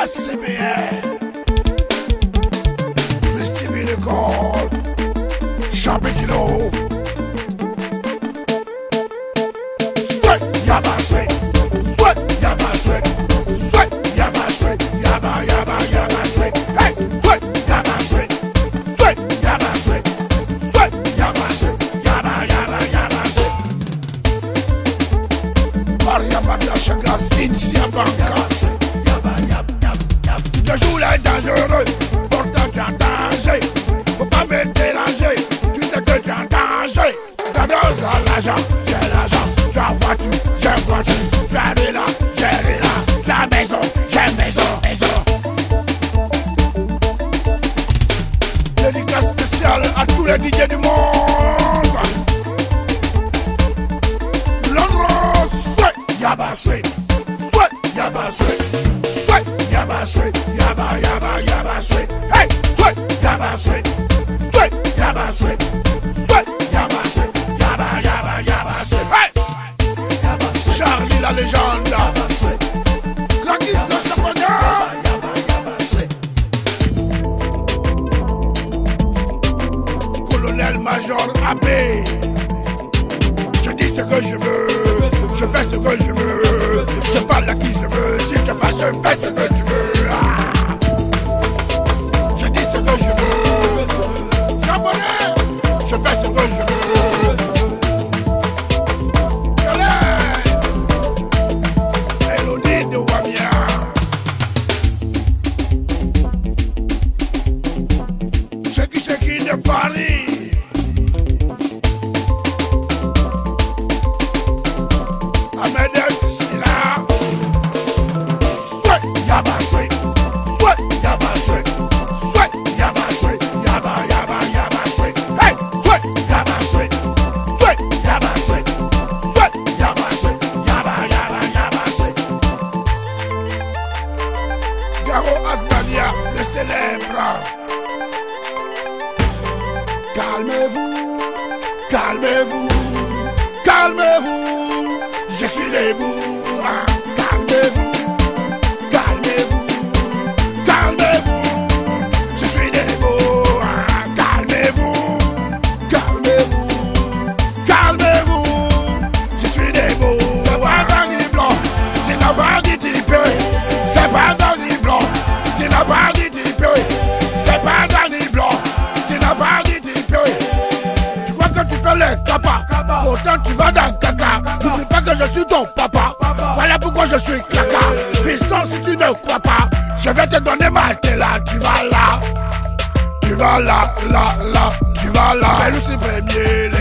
ACBR Misty Billy Gold Shabby Kilo Sweat Yaba Sweat Sweat Yaba Sweat Sweat Yaba Sweat Yaba Yaba Yaba Sweat Hey Sweat Yaba Sweat Sweat Yaba Sweat Sweat Yaba Sweat Yaba Yaba Yaba Sweat Maria Magda Chagas Insia Banca dangereux, pourtant tu es en danger. Faut pas me déranger, tu sais que tu es en danger. T'as besoin l'argent, j'ai l'argent. Tu as voiture, j'ai voiture. Tu as là, j'ai là. Tu as maison, j'ai maison, maison. Dédicace spéciale à tous les DJ du monde. Londres, sweat, Colonel-major AB. Je dis ce que je veux, je fais ce que je veux, je parle à qui je veux, Garo Asmania, le célèbre. Calmez-vous, calmez-vous, calmez-vous, je suis. Ah, pourtant tu vas dans caca. N'oublie pas que je suis ton papa. Voilà pourquoi je suis caca. Piston, si tu ne crois pas, je vais te donner ma là. Tu vas là. Tu vas là, là, là, tu vas là. Mais Lucie premier, les.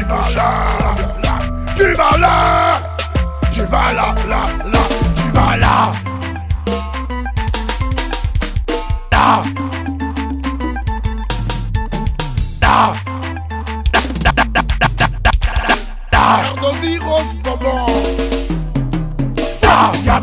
Tu vas là. Tu vas là, là, là, tu vas. Là. Là. los hijos como... ¡Fabia